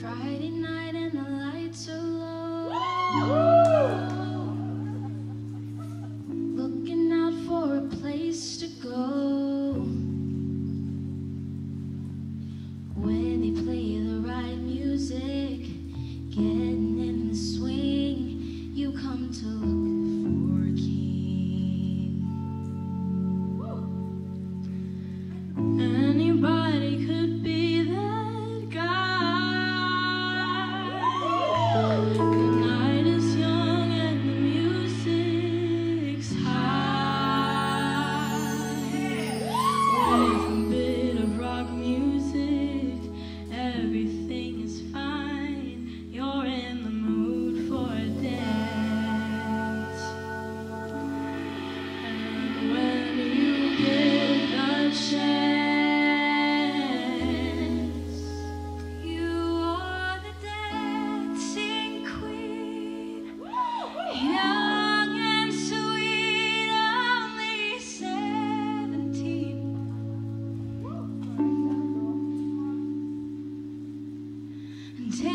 Friday night and the lights are low. Take